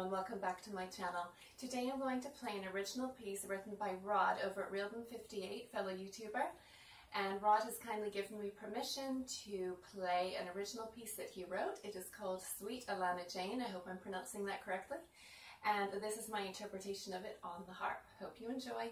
And welcome back to my channel. Today I'm going to play an original piece written by Rod over at Reeldin58, fellow YouTuber. And Rod has kindly given me permission to play an original piece that he wrote. It is called Sweet Alanna Jane. I hope I'm pronouncing that correctly. And this is my interpretation of it on the harp. Hope you enjoy.